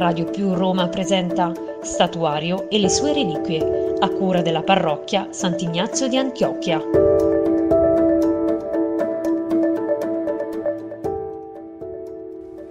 Radio Più Roma presenta Statuario e le sue reliquie, a cura della parrocchia Sant'Ignazio di Antiochia.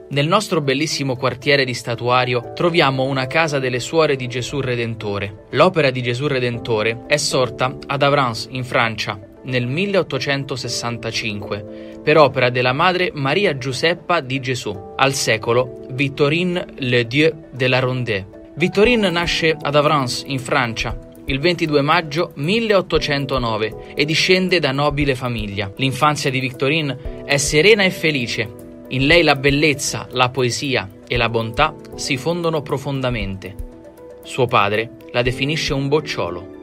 Nel nostro bellissimo quartiere di Statuario troviamo una casa delle suore di Gesù Redentore. L'opera di Gesù Redentore è sorta ad Avranches, in Francia, nel 1865 per opera della madre Maria Giuseppa di Gesù, al secolo Victorine Le Dieu de la Ronde. Victorine nasce ad Avranches, in Francia, il 22 maggio 1809 e discende da nobile famiglia. L'infanzia di Victorine è serena e felice. In lei la bellezza, la poesia e la bontà si fondono profondamente. Suo padre la definisce un bocciolo.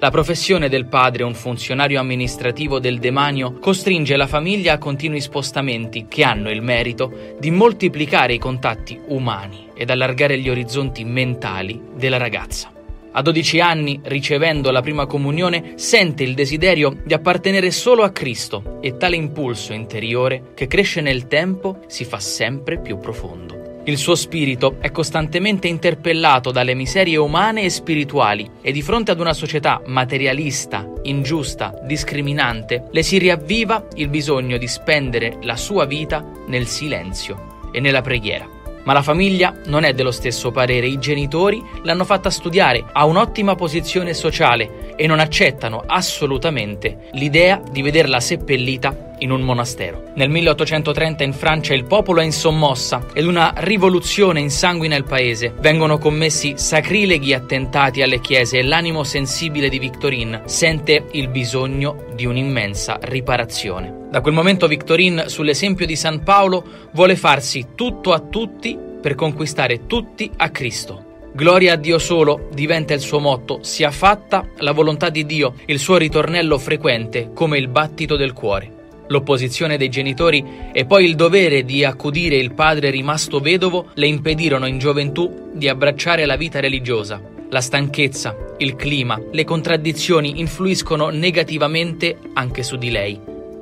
La professione del padre, un funzionario amministrativo del demanio, costringe la famiglia a continui spostamenti che hanno il merito di moltiplicare i contatti umani ed allargare gli orizzonti mentali della ragazza. A 12 anni, ricevendo la prima comunione, sente il desiderio di appartenere solo a Cristo e tale impulso interiore, che cresce nel tempo, si fa sempre più profondo. Il suo spirito è costantemente interpellato dalle miserie umane e spirituali e di fronte ad una società materialista, ingiusta, discriminante, le si riavviva il bisogno di spendere la sua vita nel silenzio e nella preghiera. Ma la famiglia non è dello stesso parere, i genitori l'hanno fatta studiare, ha un'ottima posizione sociale e non accettano assolutamente l'idea di vederla seppellita in un monastero. Nel 1830 in Francia il popolo è in sommossa ed una rivoluzione insanguina il paese. Vengono commessi sacrileghi attentati alle chiese e l'animo sensibile di Victorine sente il bisogno di un'immensa riparazione. Da quel momento Victorine, sull'esempio di San Paolo, vuole farsi tutto a tutti per conquistare tutti a Cristo. Gloria a Dio solo diventa il suo motto, sia fatta la volontà di Dio, il suo ritornello frequente come il battito del cuore. L'opposizione dei genitori e poi il dovere di accudire il padre rimasto vedovo le impedirono in gioventù di abbracciare la vita religiosa. La stanchezza, il clima, le contraddizioni influiscono negativamente anche su di lei.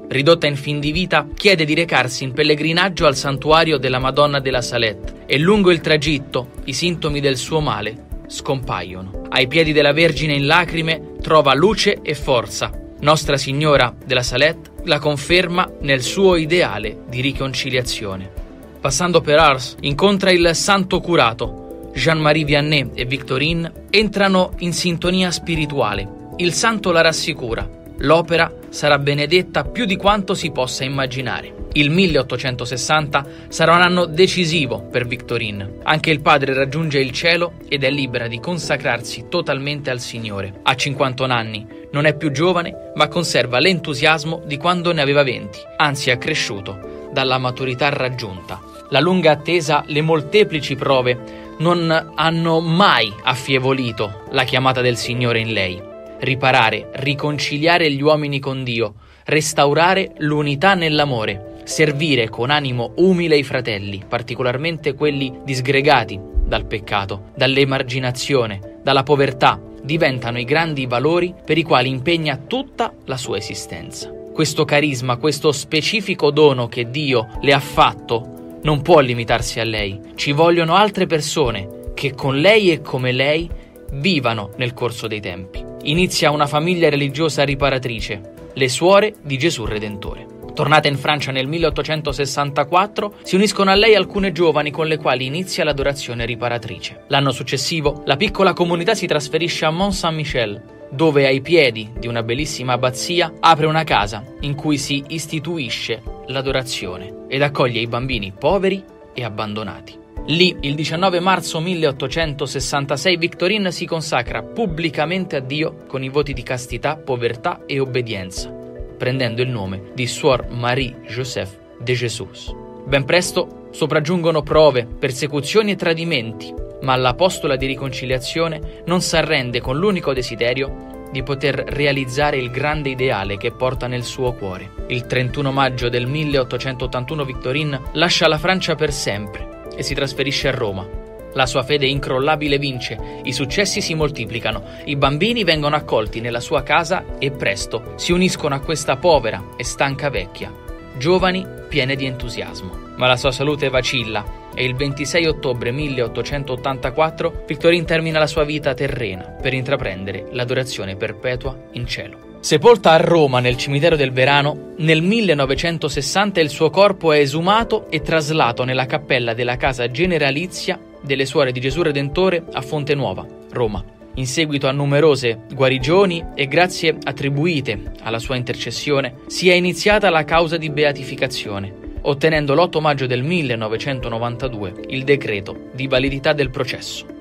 Ridotta in fin di vita, chiede di recarsi in pellegrinaggio al santuario della Madonna della Salette e lungo il tragitto i sintomi del suo male scompaiono. Ai piedi della Vergine in lacrime trova luce e forza. Nostra Signora della Salette la conferma nel suo ideale di riconciliazione. Passando per Ars, incontra il santo curato. Jean-Marie Vianney e Victorine entrano in sintonia spirituale. Il santo la rassicura L'opera sarà benedetta più di quanto si possa immaginare. Il 1860 sarà un anno decisivo per Victorine. Anche il padre raggiunge il cielo ed è libera di consacrarsi totalmente al Signore. Ha 51 anni, non è più giovane, ma conserva l'entusiasmo di quando ne aveva 20, anzi è cresciuto dalla maturità raggiunta. La lunga attesa, le molteplici prove non hanno mai affievolito la chiamata del Signore in lei riparare, riconciliare gli uomini con Dio, restaurare l'unità nell'amore, servire con animo umile i fratelli, particolarmente quelli disgregati dal peccato, dall'emarginazione, dalla povertà, diventano i grandi valori per i quali impegna tutta la sua esistenza. Questo carisma, questo specifico dono che Dio le ha fatto, non può limitarsi a lei. Ci vogliono altre persone che con lei e come lei vivano nel corso dei tempi inizia una famiglia religiosa riparatrice, le suore di Gesù Redentore. Tornata in Francia nel 1864, si uniscono a lei alcune giovani con le quali inizia l'adorazione riparatrice. L'anno successivo, la piccola comunità si trasferisce a Mont Saint-Michel, dove ai piedi di una bellissima abbazia apre una casa in cui si istituisce l'adorazione ed accoglie i bambini poveri e abbandonati. Lì, il 19 marzo 1866, Victorine si consacra pubblicamente a Dio con i voti di castità, povertà e obbedienza, prendendo il nome di Suor Marie-Joseph de Jesus. Ben presto sopraggiungono prove, persecuzioni e tradimenti, ma l'apostola di riconciliazione non si arrende con l'unico desiderio di poter realizzare il grande ideale che porta nel suo cuore. Il 31 maggio del 1881 Victorine lascia la Francia per sempre e si trasferisce a Roma. La sua fede incrollabile vince, i successi si moltiplicano, i bambini vengono accolti nella sua casa e presto si uniscono a questa povera e stanca vecchia, giovani piene di entusiasmo. Ma la sua salute vacilla e il 26 ottobre 1884 Victorine termina la sua vita terrena per intraprendere l'adorazione perpetua in cielo. Sepolta a Roma nel cimitero del Verano, nel 1960 il suo corpo è esumato e traslato nella cappella della casa generalizia delle Suore di Gesù Redentore a Fonte Nuova, Roma. In seguito a numerose guarigioni e grazie attribuite alla sua intercessione, si è iniziata la causa di beatificazione, ottenendo l'8 maggio del 1992 il decreto di validità del processo.